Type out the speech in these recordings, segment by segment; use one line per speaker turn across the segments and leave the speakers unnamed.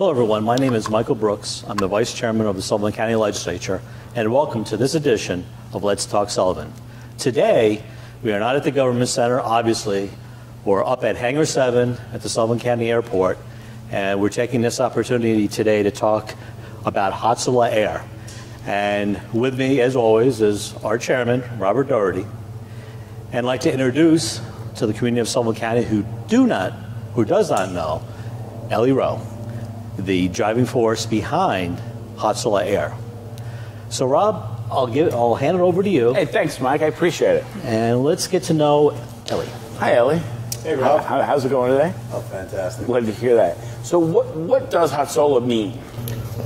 Hello, everyone. My name is Michael Brooks. I'm the Vice Chairman of the Sullivan County Legislature, and welcome to this edition of Let's Talk Sullivan. Today, we are not at the Government Center, obviously. We're up at Hangar 7 at the Sullivan County Airport, and we're taking this opportunity today to talk about Hatzolah Air. And with me, as always, is our chairman, Robert Doherty. And I'd like to introduce to the community of Sullivan County who do not, who does not know, Eli Rowe, the driving force behind Hatzolah Air. So, Rob, I'll give, I'll hand it over to you,
Hey, thanks, Mike. I appreciate it.
and let's get to know Eli.
Hi, Eli.
Hey, Rob.
How, how's it going today?
Oh, fantastic.
Glad to hear that. So, what what does Hatzolah mean?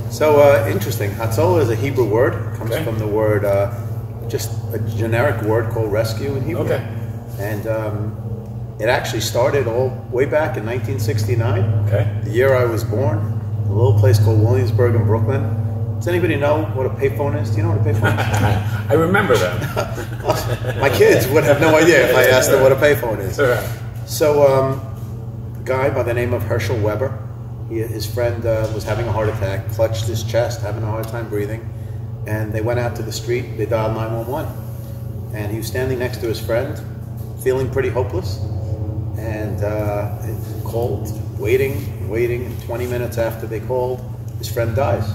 So uh, interesting. Hatzolah is a Hebrew word. It comes
Okay.
from the word, uh, just a generic word called rescue in Hebrew.
Okay.
And um, it actually started all way back in 1969.
Okay.
The year I was born, a little place called Williamsburg in Brooklyn. Does anybody know what a payphone is? Do you know what a payphone is?
I remember them.
My kids would have no idea if I asked them what a payphone is. So, um, a guy by the name of Herschel Weber, he, his friend uh, was having a heart attack, clutched his chest, having a hard time breathing, and they went out to the street. They dialed 911, and he was standing next to his friend, feeling pretty hopeless, and uh, called, waiting, waiting. And 20 minutes after they called, his friend dies,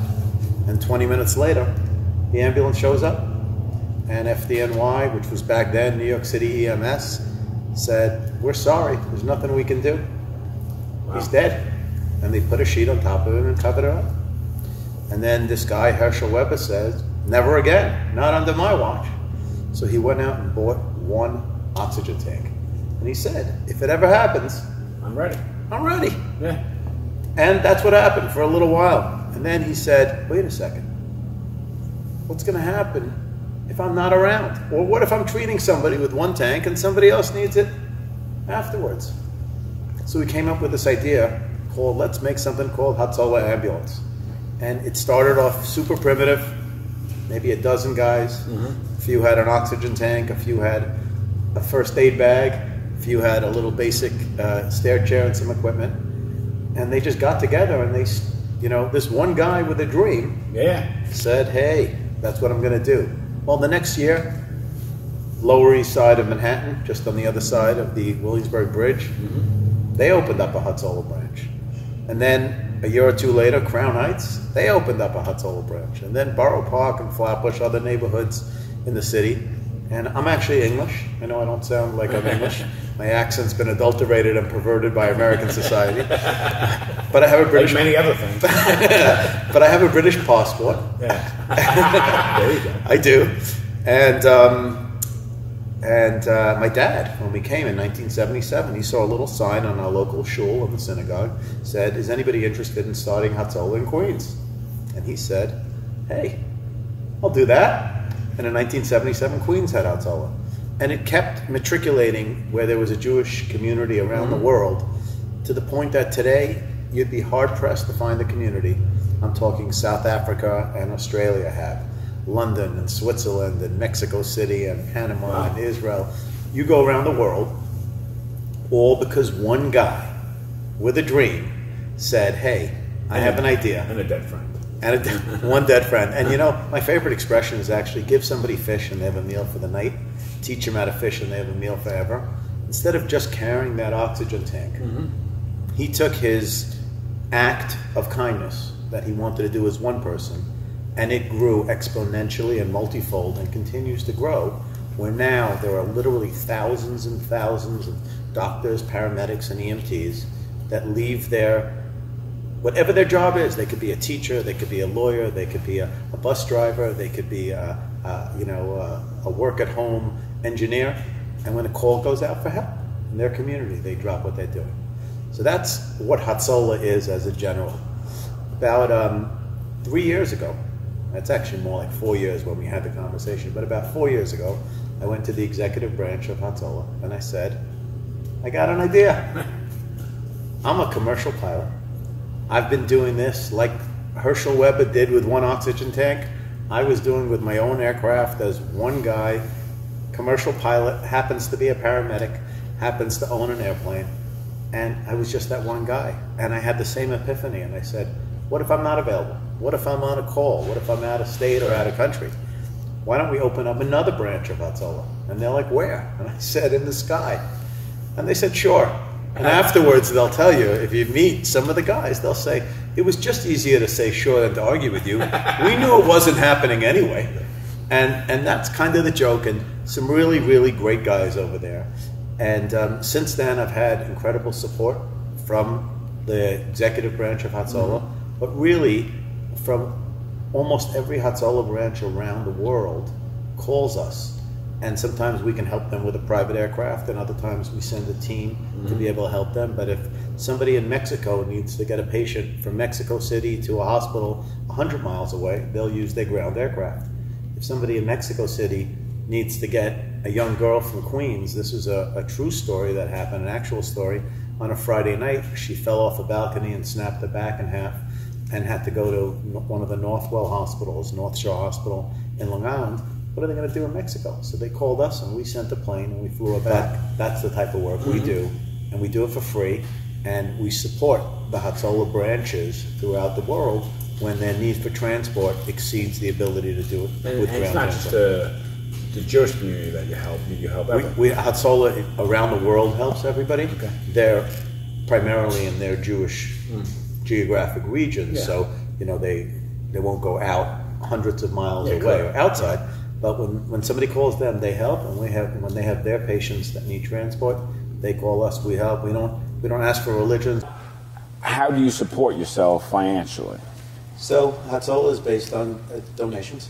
and 20 minutes later, the ambulance shows up, and FDNY, which was back then New York City EMS, said, "We're sorry. There's nothing we can do. He's dead." And they put a sheet on top of him and covered it up. And then this guy Herschel Weber says, "Never again. Not under my watch." So he went out and bought one oxygen tank, and he said, "If it ever happens,
I'm ready.
I'm ready."
Yeah.
And that's what happened for a little while. And then he said, wait a second. What's going to happen if I'm not around? Or what if I'm treating somebody with one tank and somebody else needs it afterwards? So we came up with this idea called let's make something called Hatzolah Ambulance. And it started off super primitive, maybe a dozen guys. A few had an oxygen tank, a few had a first aid bag, a few had a little basic uh, stair chair and some equipment and they just got together and they, you know, this one guy with a dream
Yeah.
said, "Hey, that's what I'm going to do." Well, the next year, Lower East Side of Manhattan, just on the other side of the Williamsburg Bridge, mm-hmm. they opened up a Hatzolah branch, and then a year or two later, Crown Heights, they opened up a Hatzolah branch, and then Borough Park and Flatbush, other neighborhoods in the city. And I'm actually English. I know I don't sound like I'm English. My accent's been adulterated and perverted by American society. But I have a
Like
British
many other things.
but I have a British passport.
Yeah. there you go.
I do. And um, and uh, my dad, when we came in 1977, he saw a little sign on our local shul in the synagogue said, "Is anybody interested in starting Hatzolah in Queens?" And he said, "Hey, I'll do that." And in 1977, Queens had Hatzolah, and it kept matriculating where there was a Jewish community around the mm-hmm. world, to the point that today you'd be hard pressed to find a community. I'm talking South Africa and Australia have, London and Switzerland and Mexico City and Panama and Israel. You go around the world, all because one guy with a dream said, "Hey, I have an idea."
And a dead friend.
And a, one dead friend. And you know, my favorite expression is actually give somebody fish and they have a meal for the night. Teach them how to fish and they have a meal forever. Instead of just carrying that oxygen tank, mm-hmm. he took his act of kindness that he wanted to do as one person, and it grew exponentially and multifold and continues to grow. Where now there are literally thousands and thousands of doctors, paramedics, and EMTs that leave their whatever their job is. They could be a teacher, they could be a lawyer, they could be a, a bus driver, they could be a, a you know a, a work at home engineer. And when a call goes out for help in their community, they drop what they're doing. So that's what Hatzolah is as a general. About um, three years ago, that's actually more like four years when we had the conversation, but about four years ago, I went to the executive branch of Hatzolah and I said, I got an idea. I'm a commercial pilot. I've been doing this like Herschel Weber did with one oxygen tank. I was doing with my own aircraft as one guy, commercial pilot, happens to be a paramedic, happens to own an airplane. And I was just that one guy. And I had the same epiphany. And I said, what if I'm not available? What if I'm on a call? What if I'm out of state or out of country? Why don't we open up another branch of Hatzola? And they're like, where? And I said, in the sky. And they said, sure. And afterwards, they'll tell you, if you meet some of the guys, they'll say, it was just easier to say sure than to argue with you. We knew it wasn't happening anyway. And, and that's kind of the joke. And some really, really great guys over there. And um, since then, I've had incredible support from the executive branch of Hatzola, but really from almost every Hatzola branch around the world calls us. And sometimes we can help them with a private aircraft, and other times we send a team to be mm-hmm. able to help them. But if somebody in Mexico needs to get a patient from Mexico City to a hospital 100 miles away, they'll use their ground aircraft. If somebody in Mexico City needs to get a young girl from Queens, this is a, a true story that happened, an actual story. On a Friday night, she fell off a balcony and snapped her back in half and had to go to one of the Northwell hospitals, North Shore Hospital in Long Island. What are they going to do in Mexico? So they called us and we sent a plane and we flew her back. That's the type of work we mm-hmm. do, and we do it for free. And we support the Hatzola branches throughout the world when their need for transport exceeds the ability to do it
And,
with
and it's
ground
not just
transport.
the, the Jewish community that you help. You help
We,
everyone.
we Hatzola around the world helps everybody.
Okay.
They're primarily in their Jewish mm. geographic regions,
Yeah.
so you know they they won't go out hundreds of miles
Yeah,
away
correct.
or outside. But when, when somebody calls them, they help, and we have when they have their patients that need transport, they call us. We help. We don't we don't ask for religions.
How do you support yourself financially?
So Hatzola is based on uh, donations,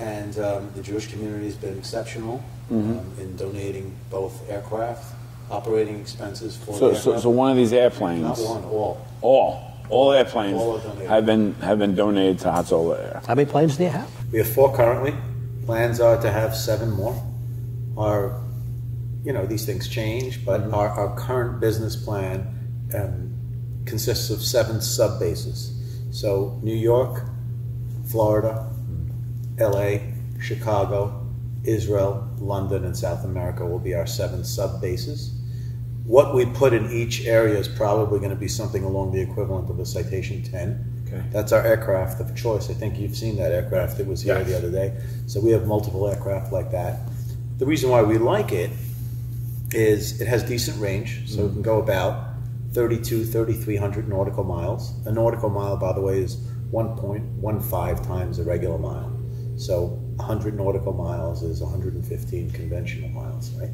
and um, the Jewish community has been exceptional um, in donating both aircraft, operating expenses for
So,
the
so,
aircraft.
so one of these airplanes,
Not one, all.
all, all airplanes
All
have been have been donated to Hatzola Air.
How many planes do you have?
We have four currently. Plans are to have seven more. Our, you know, these things change, but our, our current business plan um, consists of seven sub bases. So New York, Florida, L.A., Chicago, Israel, London, and South America will be our seven sub bases. What we put in each area is probably going to be something along the equivalent of a Citation 10.
Okay.
That's our aircraft of choice. I think you've seen that aircraft that was here
Yes.
the other day. So we have multiple aircraft like that. The reason why we like it is it has decent range, so it mm-hmm. can go about 32, 3,300 nautical miles. A nautical mile, by the way, is 1.15 times a regular mile. So 100 nautical miles is 115 conventional miles, right?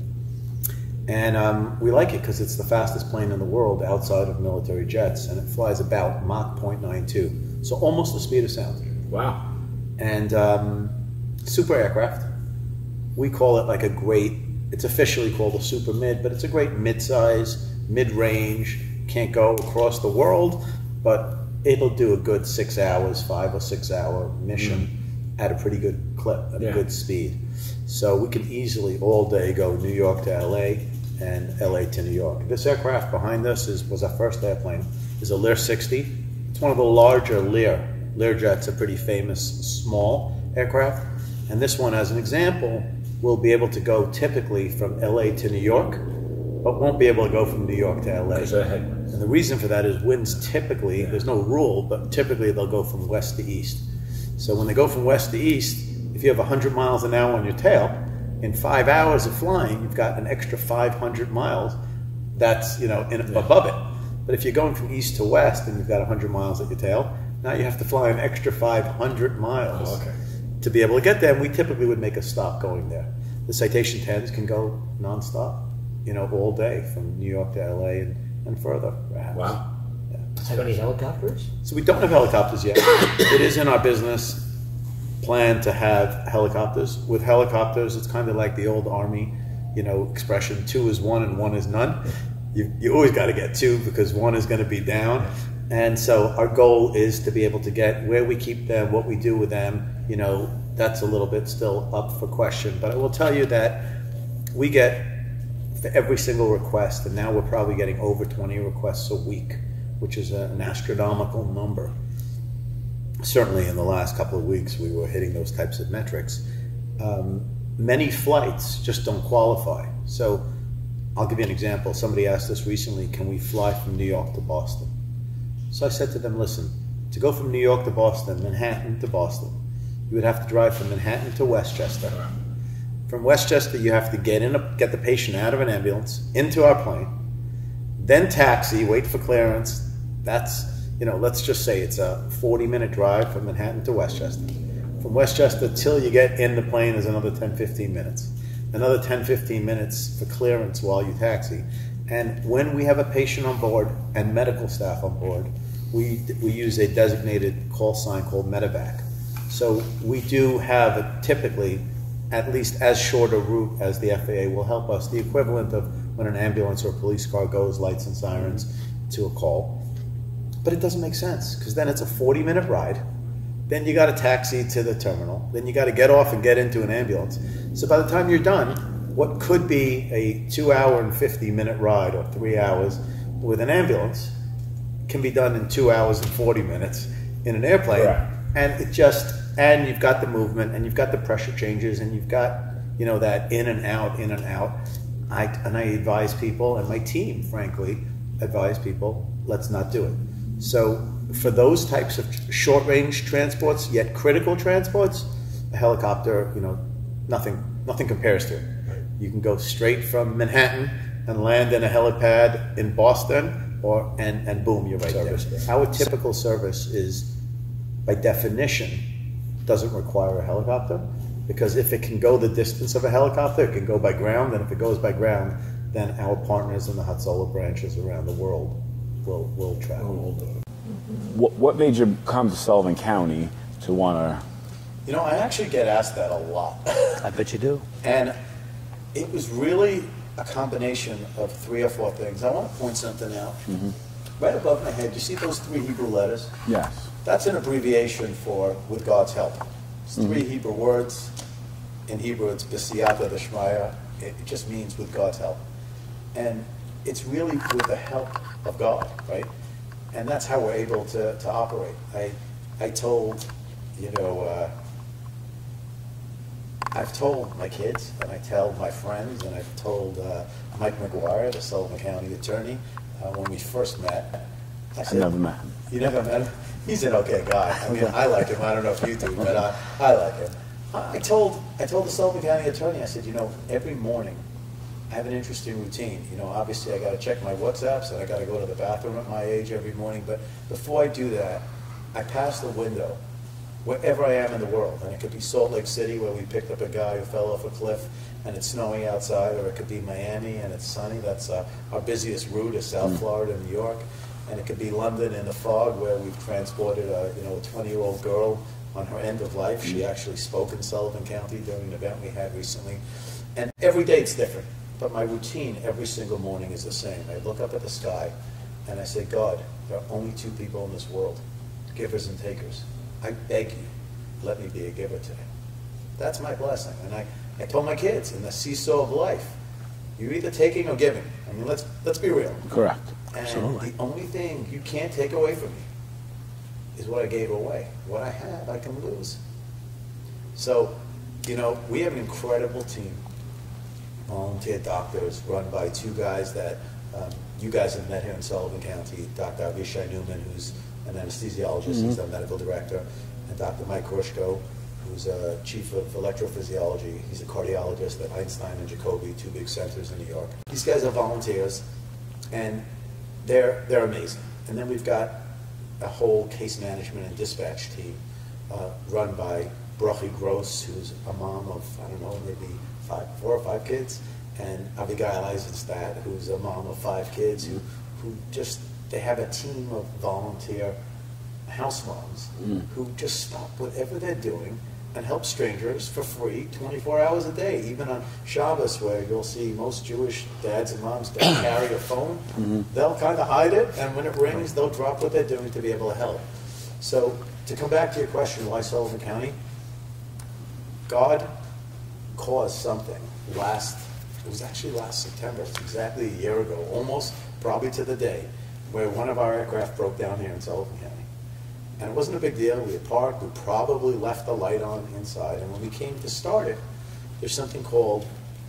And um, we like it because it's the fastest plane in the world outside of military jets, and it flies about Mach 0.92, so almost the speed of sound.
Wow.
And um, super aircraft. We call it like a great. It's officially called a super mid, but it's a great mid-size, mid-range. Can't go across the world, but it'll do a good six hours, five or six-hour mission at a pretty good clip, at
Yeah.
a good speed. So we can easily all day go New York to LA and LA to New York. This aircraft behind us is was our first airplane. is a Lear 60. It's one of the larger Lear. Learjet's a pretty famous small aircraft, and this one, as an example, will be able to go typically from LA to New York, but won't be able to go from New York to LA.
There's a headwind.
And the reason for that is winds typically, there's no rule, but typically they'll go from west to east. So when they go from west to east, if you have 100 miles an hour on your tail, in five hours of flying, you've got an extra 500 miles that's, you know, in, above it. But if you're going from east to west and you've got 100 miles at your tail, now you have to fly an extra 500 miles
Oh, okay.
to be able to get there. And we typically would make a stop going there. The Citation 10s can go nonstop, you know, all day from New York to LA and, and further, perhaps.
Wow.
Have any helicopters?
So we don't have helicopters yet. it is in our business plan to have helicopters. With helicopters, it's kind of like the old army, you know, expression: two is one and one is none. You, you always got to get two because one is going to be down. And so our goal is to be able to get where we keep them, what we do with them. You know, that's a little bit still up for question. But I will tell you that we get for every single request, and now we're probably getting over 20 requests a week, which is an astronomical number. Certainly, in the last couple of weeks, we were hitting those types of metrics. Um, many flights just don't qualify. So, I'll give you an example. Somebody asked us recently, can we fly from New York to Boston? So I said to them, listen, to go from New York to Boston, Manhattan to Boston, you would have to drive from Manhattan to Westchester. From Westchester, you have to get in, a, get the patient out of an ambulance into our plane, then taxi, wait for clearance. That's, you know, let's just say it's a 40 minute drive from Manhattan to Westchester. From Westchester till you get in the plane is another 10, 15 minutes. Another 10, 15 minutes for clearance while you taxi. And when we have a patient on board and medical staff on board, we, we use a designated call sign called medevac. So we do have a, typically at least as short a route as the FAA will help us, the equivalent of when an ambulance or police car goes, lights and sirens, to a call. But it doesn't make sense because then it's a 40 minute ride. Then you got to taxi to the terminal. Then you got to get off and get into an ambulance. So by the time you're done, what could be a two hour and 50 minute ride or three hours with an ambulance can be done in two hours and 40 minutes in an airplane.
Correct.
And it just, and you've got the movement and you've got the pressure changes and you've got, you know, that in and out, in and out. I, and I advise people, and my team, frankly, advise people, let's not do it. So for those types of short range transports, yet critical transports, a helicopter, you know, nothing, nothing compares to it. You can go straight from Manhattan and land in a helipad in Boston, or and, and boom, you're right there. Our typical service is, by definition, doesn't require a helicopter because if it can go the distance of a helicopter, it can go by ground, and if it goes by ground, then our partners in the Hatzola branches around the world will will travel. Mm-hmm.
What, what made you come to Sullivan County to want to?
You know, I actually get asked that a lot.
I bet you do.
And it was really a combination of three or four things. I want to point something out. Mm-hmm. Right above my head, you see those three Hebrew letters?
Yes.
That's an abbreviation for with God's help. It's mm-hmm. 3 Hebrew words. In Hebrew, it's B'siyata D'Shmaya. It it just means with God's help. And it's really with the help of God, right? And that's how we're able to, to operate. I, I told, you know, uh, I've told my kids, and I tell my friends, and I've told uh, Mike McGuire, the Sullivan County attorney, uh, when we first met. I
I never met him.
You never met him? He's an okay guy. I mean, I like him. I don't know if you do, but I, I like him. I I told, I told the Sullivan County attorney, I said, you know, every morning I have an interesting routine. You know, obviously I got to check my WhatsApps and I got to go to the bathroom at my age every morning. But before I do that, I pass the window wherever I am in the world. And it could be Salt Lake City where we picked up a guy who fell off a cliff and it's snowing outside, or it could be Miami and it's sunny. That's uh, our busiest route is South Florida, and New York. And it could be London in the fog where we've transported a, you know, a 20-year-old girl on her end of life. She actually spoke in Sullivan County during an event we had recently. And every day it's different, but my routine every single morning is the same. I look up at the sky and I say, God, there are only two people in this world, givers and takers. I beg you, let me be a giver today. That's my blessing. And I, I told my kids in the seesaw of life, you're either taking or giving. I mean, let's, let's be real.
Correct.
And
Absolutely.
the only thing you can't take away from me is what I gave away. What I have, I can lose. So, you know, we have an incredible team. Volunteer doctors run by two guys that um, you guys have met here in Sullivan County. Dr. Avishai Newman, who's an anesthesiologist, he's our medical director, and Dr. Mike Grushko, who's a chief of electrophysiology. He's a cardiologist at Einstein and Jacobi, two big centers in New York. These guys are volunteers, and they're they're amazing. And then we've got a whole case management and dispatch team uh, run by Brochi Gross, who's a mom of I don't know maybe five, four or five kids, and Abigail Eisenstadt, who's a mom of five kids, who who just they have a team of volunteer house moms mm. who just stop whatever they're doing and help strangers for free 24 hours a day, even on Shabbos, where you'll see most Jewish dads and moms don't carry a phone. Mm-hmm. They'll kind of hide it, and when it rings, they'll drop what they're doing to be able to help. So, to come back to your question, why Sullivan County? God caused something last, it was actually last September, it's exactly a year ago, almost probably to the day, where one of our aircraft broke down here in Sullivan County. And it wasn't a big deal. We had parked, we probably left the light on inside, and when we came to start it, there's something called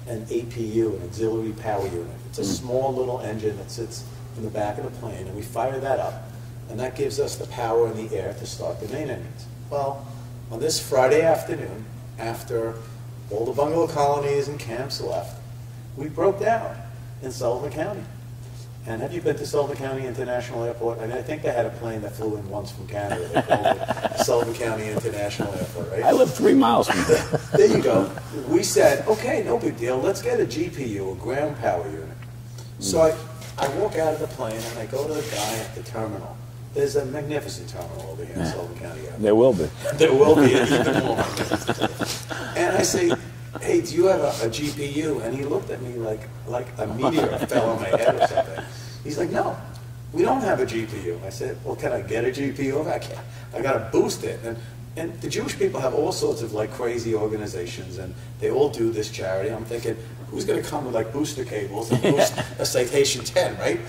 an APU, an auxiliary power unit. It's a hmm. small little engine that sits in the back of the plane, and we fire that up, and that gives us the power in the air to start the main engines. Well, on this Friday afternoon, after all the bungalow colonies and camps left, we broke down in Sullivan County. And have you been to Sullivan County International Airport? I mean, I think they had a plane that flew in once from Canada. They called it Sullivan County International Airport, right?
I live three miles from there.
There you go. We said, okay, no big deal, let's get a GPU, a ground power unit. So hmm. I, I walk out of the plane and I go to the guy at the terminal. There's a magnificent terminal over here in Sullivan County.
There will be.
There will be even more. And I say, hey, do you have a, a GPU? And he looked at me like, like a meteor fell on my head or something. He's like, no, we don't have a GPU. I said, well, can I get a GPU? I can't. I got to boost it. And, and the Jewish people have all sorts of like crazy organizations and they all do this charity. I'm thinking, who's going to come with like booster cables and boost a Citation 10, right?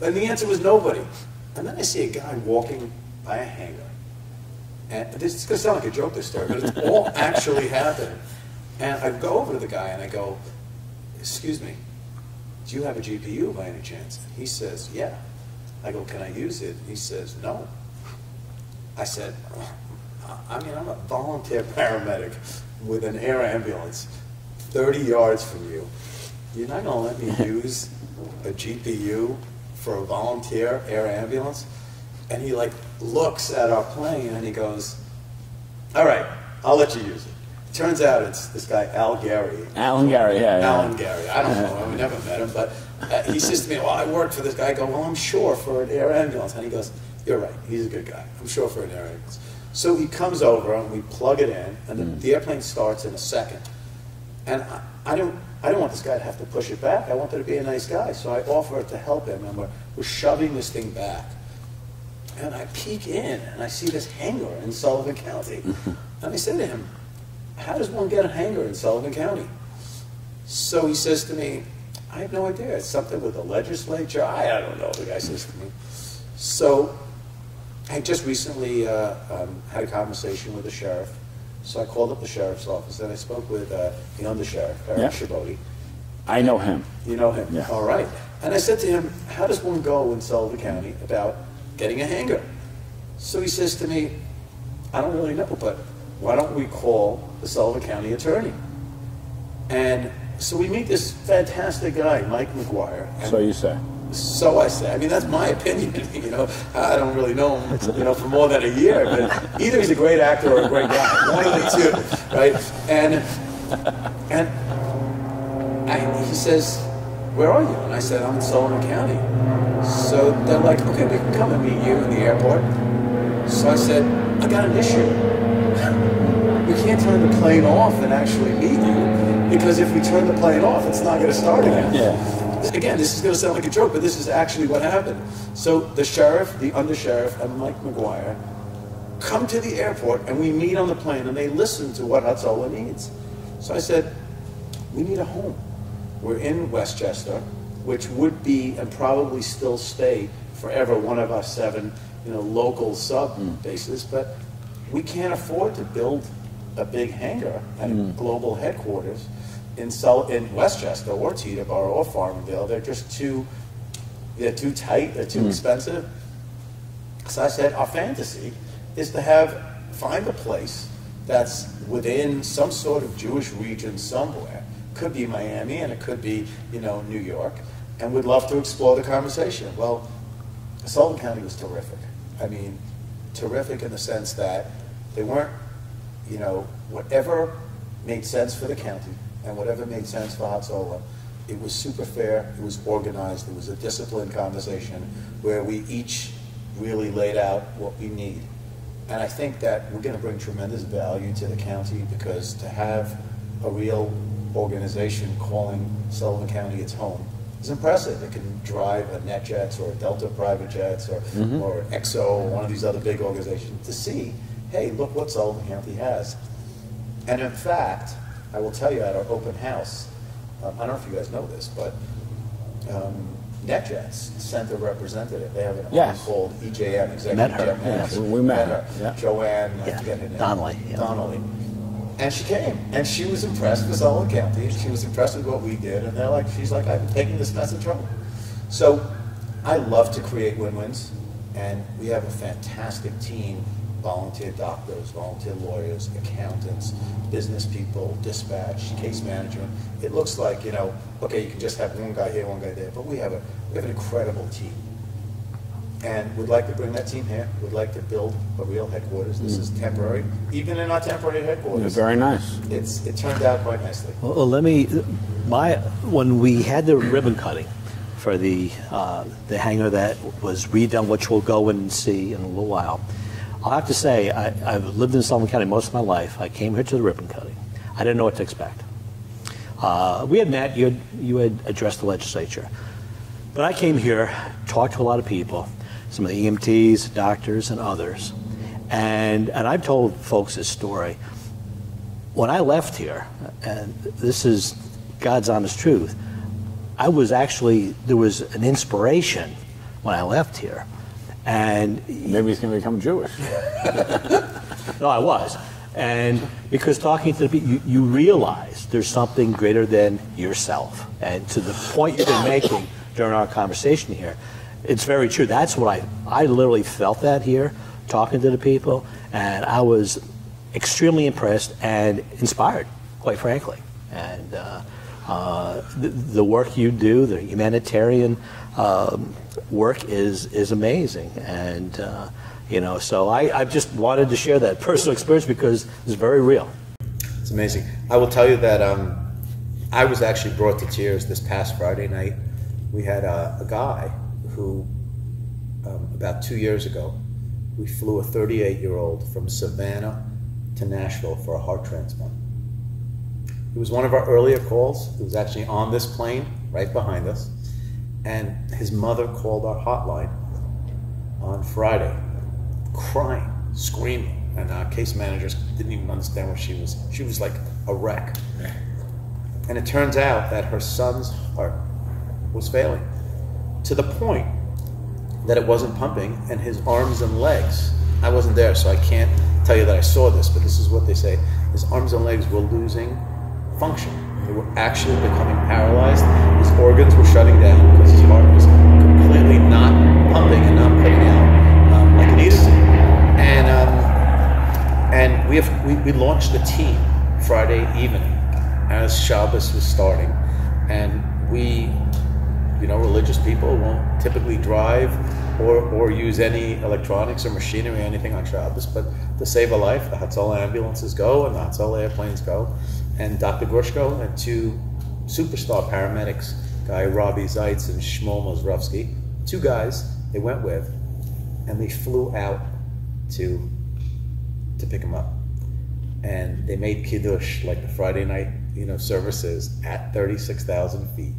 And the answer was nobody. And then I see a guy walking by a hangar. And this is going to sound like a joke this story, but it's all actually happened. And I go over to the guy and I go, excuse me, do you have a GPU by any chance? He says, yeah. I go, can I use it? He says, no. I said, I mean, I'm a volunteer paramedic with an air ambulance 30 yards from you. You're not going to let me use a GPU for a volunteer air ambulance? And he like looks at our plane and he goes, all right, I'll let you use it. Turns out it's this guy, Al Gary.
Alan Gary, yeah, yeah.
Alan Gary. I don't know. We never met him, but uh, he says to me, "Well, I work for this guy." I go, "Well, I'm sure for an air ambulance," and he goes, "You're right. He's a good guy. I'm sure for an air ambulance." So he comes over and we plug it in, and the, the airplane starts in a second. And I, I don't, I don't want this guy to have to push it back. I want him to be a nice guy, so I offer to help him, and we're, we're shoving this thing back. And I peek in, and I see this hangar in Sullivan County, and I say to him, "How does one get a hangar in Sullivan County?" So he says to me, I have no idea. It's something with the legislature. I, I don't know, the guy says to me. So I just recently uh, um, had a conversation with the sheriff. So I called up the sheriff's office and I spoke with uh, the undersheriff, Eric
Yeah. I know him.
You know him?
Yeah.
All right. And I said to him, how does one go in Sullivan County about getting a hangar? So he says to me, I don't really know, but why don't we call the Sullivan County attorney? And so we meet this fantastic guy, Mike McGuire.
So you say.
So I say. I mean, that's my opinion. You know, I don't really know him, you know, for more than a year. But either he's a great actor or a great guy, one of the two, right? And and I, he says, "Where are you?" And I said, "I'm in Sullivan County." So they're like, "Okay, we can come and meet you in the airport." So I said, "I got an issue. We can't turn the plane off and actually meet you because if we turn the plane off, it's not going to start again."
Yeah.
Again, this is going to sound like a joke, but this is actually what happened. So the sheriff, the undersheriff, and Mike McGuire come to the airport and we meet on the plane and they listen to what Hatzola needs. So I said, we need a home. We're in Westchester, which would be and probably still stay forever one of our seven, you know, local sub hmm. bases, but we can't afford to build a big hangar at a global headquarters in in Westchester or Teterboro or Farmville. They're just too they're too tight, they're too hmm. expensive. So I said, our fantasy is to have, find a place that's within some sort of Jewish region somewhere. Could be Miami and it could be, you know, New York. And we'd love to explore the conversation. Well, Sullivan County was terrific. I mean, terrific in the sense that they weren't, you know, whatever made sense for the county and whatever made sense for Hatzola, it was super fair, it was organized, it was a disciplined conversation where we each really laid out what we need. And I think that we're going to bring tremendous value to the county because to have a real organization calling Sullivan County its home is impressive. It can drive a NetJets or a Delta Private Jets or, mm-hmm. or XO or one of these other big organizations to see, hey, look what Sullivan County has. And in fact, I will tell you at our open house, um, I don't know if you guys know this, but um, NetJets sent a representative. They have an
Yes.
arm called EJM, Executive
Met her, yes.
We met her,
her.
yeah.
Joanne, I forget her name.
Donnelly, yeah.
Donnelly.
And she came, and she was impressed with Sullivan County, and she was impressed with what we did, and they're like, she's like, I've been taking this message home. So I love to create win-wins, and we have a fantastic team, volunteer doctors, volunteer lawyers, accountants, business people, dispatch, case management. It looks like, you know, okay, you can just have one guy here, one guy there, but we have a, we have an incredible team. And we'd like to bring that team here, We'd like to build a real headquarters. This is temporary, even in our temporary
Yeah,
headquarters.
very nice.
It's, it turned out quite nicely.
Well, well, let me. My when we had the ribbon cutting for the uh, the hangar that was redone, which we'll go and see in a little while. I'll have to say I, I've lived in Sullivan County most of my life. I came here to the ribbon cutting. I didn't know what to expect. Uh, we had met. You had, you had addressed the legislature, but I came here, talked to a lot of people, some of the EMTs, doctors, and others, and and I've told folks this story when I left here, and this is God's honest truth, I was actually, there was an inspiration when I left here. And
Maybe he's going to become Jewish.
no, I was. And because talking to the people, you, you realize there's something greater than yourself. And to the point you've been making during our conversation here, it's very true. That's what I, I literally felt that here, talking to the people. And I was extremely impressed and inspired, quite frankly. And uh, uh, the, the work you do, the humanitarian um, work is, is amazing. And, uh, you know, so I, I just wanted to share that personal experience because it's very real.
It's amazing. I will tell you that um, I was actually brought to tears this past Friday night. We had a, a guy who, um, about two years ago, we flew a 38 year old from Savannah to Nashville for a heart transplant. It was one of our earlier calls. It was actually on this plane right behind us. And his mother called our hotline on Friday, crying, screaming. And our case managers didn't even understand what she was. She was like a wreck. And it turns out that her son's heart was failing to the point that it wasn't pumping, and his arms and legs. I wasn't there, so I can't tell you that I saw this, but this is what they say. His arms and legs were losing function. They were actually becoming paralyzed. His organs were shutting down because his heart was completely not pumping and not putting out um, like it needed to. And um, and we have we, we launched the team Friday evening as Shabbos was starting, and we you know, religious people won't typically drive or, or use any electronics or machinery or anything on Shabbos, but to save a life, the Hatzalah ambulances go and the Hatzalah airplanes go. And Dr. Grushko and two superstar paramedics, guy Robbie Zeitz and Shmuel Mozrovsky, two guys they went with, and they flew out to to pick him up. And they made Kiddush like the Friday night, you know, services at 36,000 feet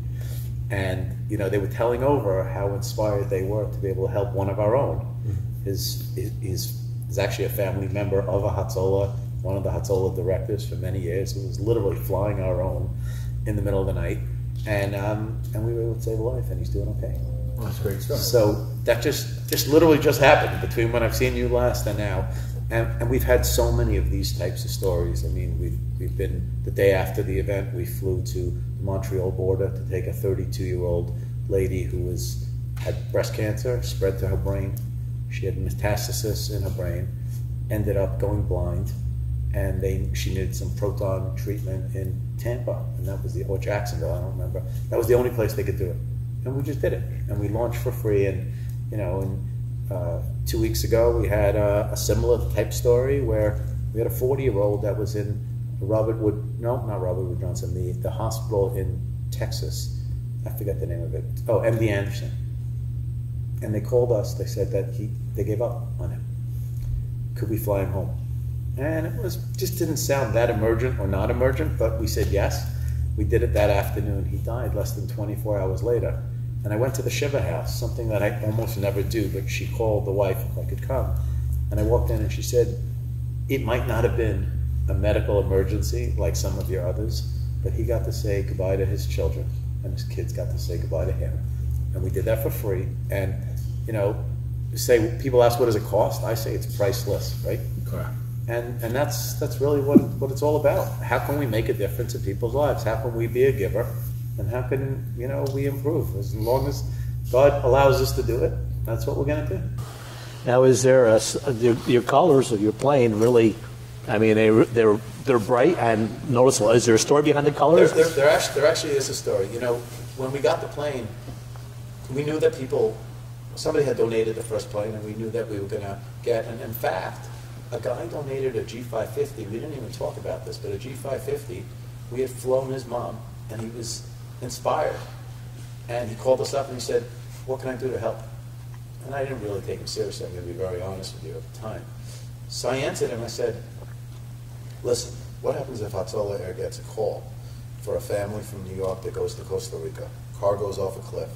and you know they were telling over how inspired they were to be able to help one of our own. His is is actually a family member of a Hatzola, one of the Hatzola directors for many years, who was literally flying our own in the middle of the night, and um, and we were able to save a life, and he's doing okay.
That's great stuff.
So that just just literally just happened between when I've seen you last and now. And, and we've had so many of these types of stories. I mean, we've, we've been, the day after the event, we flew to the Montreal border to take a 32 year old lady who was, had breast cancer spread to her brain. She had metastasis in her brain, ended up going blind, and they, she needed some proton treatment in Tampa, and that was the, or Jacksonville, I don't remember. That was the only place they could do it. And we just did it. And we launched for free, and, you know, and uh, two weeks ago, we had a, a, similar type story where we had a 40 year old that was in Robert Wood, no, not Robert Wood Johnson, the, the hospital in Texas. I forget the name of it. Oh, MD Anderson. And they called us. They said that he they gave up on him. Could we fly him home? And it was just didn't sound that emergent or not emergent, but we said yes. We did it that afternoon. He died less than 24 hours later. And I went to the Shiva house, something that I almost never do, but she called the wife if I could come. And I walked in and she said, it might not have been a medical emergency like some of your others, but he got to say goodbye to his children and his kids got to say goodbye to him. And we did that for free. And, you know, say people ask what does it cost? I say it's priceless, right?
Correct.
And, and that's, that's really what, what it's all about. How can we make a difference in people's lives? How can we be a giver? And how can, you know, we improve? As long as God allows us to do it, that's what we're gonna do.
Now, is there a, s- your, your colors of your plane really, I mean, they, they're, they're bright and noticeable. Is there a story behind the
There,
colors?
there, there actually, there actually is a story. You know, when we got the plane, we knew that people, somebody had donated the first plane, and we knew that we were going to get. And in fact, a guy donated a G550. We didn't even talk about this, but a G550. We had flown his mom, and he was inspired. And he called us up and he said, "What can I do to help?" And I didn't really take him seriously. I'm going to be very honest with you at the time. So I answered him. I said, Listen, what happens if Hatzola Air gets a call for a family from New York that goes to Costa Rica? Car goes off a cliff.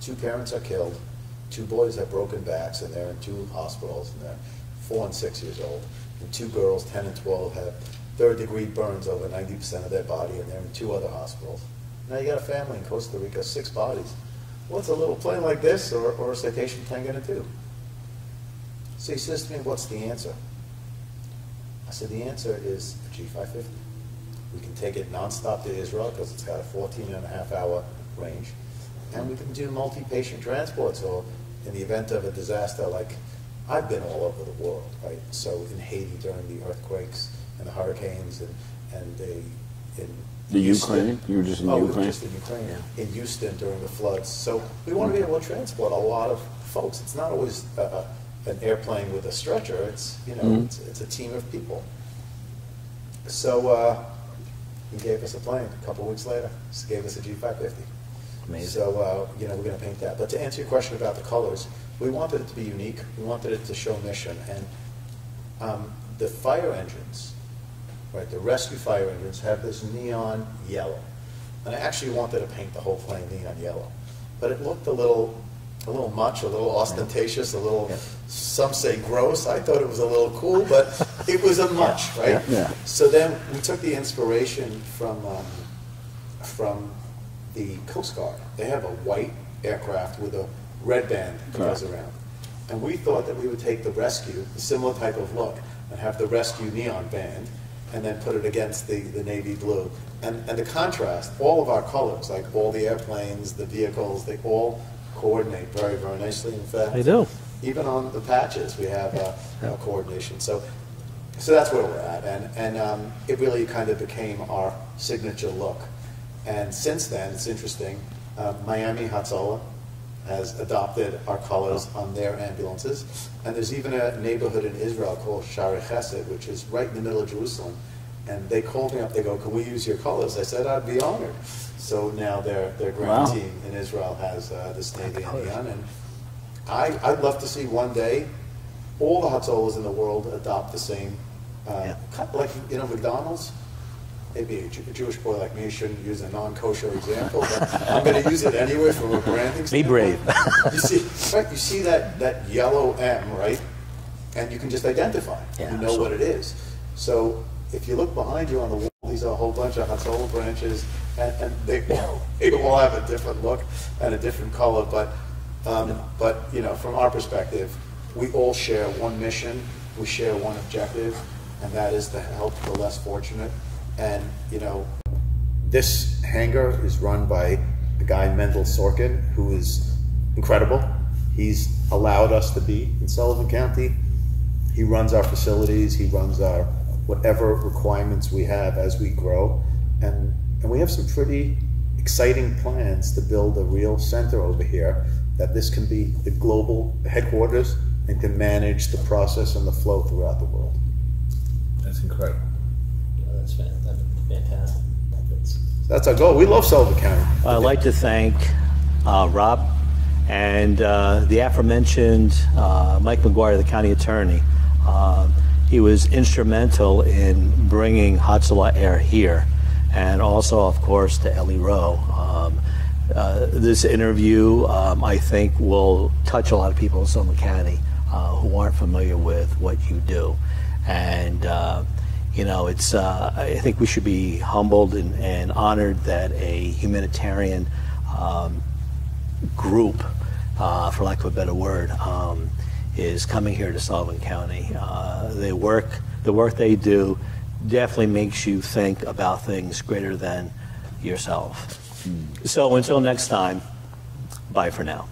Two parents are killed. Two boys have broken backs and they're in two hospitals and they're four and six years old. And two girls, 10 and 12, have third degree burns over 90% of their body and they're in two other hospitals. Now you got a family in Costa Rica, six bodies. What's a little plane like this or, or a citation plane going to do? So he says to me, What's the answer? I said, the answer is a G550. We can take it nonstop to Israel because it's got a 14 and a half hour range. And we can do multi-patient transports or in the event of a disaster like I've been all over the world, right? So in Haiti during the earthquakes and the hurricanes and, and the, in
The
Houston.
Ukraine? You were just in
oh, we
Ukraine?
just in Ukraine. In Houston during the floods. So we want to be able to transport a lot of folks. It's not always a, a, an airplane with a stretcher. It's you know
Mm-hmm.
it's, it's a team of people. So uh, he gave us a plane. A couple weeks later, he gave us a G550.
Amazing.
So uh, you know we're going to paint that. But to answer your question about the colors, we wanted it to be unique. We wanted it to show mission and um, the fire engines, right? The rescue fire engines have this neon yellow, and I actually wanted to paint the whole plane neon yellow, but it looked a little, a little much, a little ostentatious, a little. Some say gross. I thought it was a little cool, but it was a much, right?
Yeah.
So then we took the inspiration from um, from the Coast Guard. They have a white aircraft with a red band that goes around. And we thought that we would take the rescue, the similar type of look, and have the rescue neon band, and then put it against the, the navy blue. And, and the contrast, all of our colors, like all the airplanes, the vehicles, they all coordinate very, very nicely. In fact,
They do.
even on the patches, we have uh, coordination. So, so that's where we're at, and and um, it really kind of became our signature look. And since then, it's interesting. Uh, Miami Hatzola has adopted our colors on their ambulances, and there's even a neighborhood in Israel called Sha'arei Chesed, which is right in the middle of Jerusalem. And they called me up. They go, "Can we use your colors?" I said, "I'd be honored." So now their their ground
Wow.
team in Israel has uh, this navy and neon, and I, I'd love to see one day all the Hatzolas in the world adopt the same, uh,
Yeah.
kind of like, you know, McDonald's. Maybe a, Jew- a Jewish boy like me shouldn't use a non-kosher example, but I'm going to use it anyway from a branding
Be brave.
you see, right, you see that, that yellow M, right? And you can just identify.
Yeah,
you know what it is. So if you look behind you on the wall, these are a whole bunch of Hatzola branches, and, and they, all, they all have a different look and a different color. But, um, but you know, from our perspective, we all share one mission, we share one objective, and that is to help the less fortunate. And you know, this hangar is run by a guy, Mendel Sorkin, who is incredible. He's allowed us to be in Sullivan County. He runs our facilities. He runs our whatever requirements we have as we grow, and and we have some pretty exciting plans to build a real center over here. That this can be the global headquarters and can manage the process and the flow throughout the world.
That's incredible.
Oh, that's fan- that's fantastic. That's-
our goal. We love Sullivan County.
I'd like to thank uh, Rob and uh, the aforementioned uh, Mike McGuire, the county attorney. Uh, he was instrumental in bringing Hatzalah Air here, and also, of course, to Eli Rowe. Um, uh, this interview, um, I think, will touch a lot of people in Sullivan County uh, who aren't familiar with what you do. And uh, you know, it's. Uh, I think we should be humbled and, and honored that a humanitarian um, group, uh, for lack of a better word, um, is coming here to Sullivan County. Uh, they work the work they do definitely makes you think about things greater than yourself. So until next time, bye for now.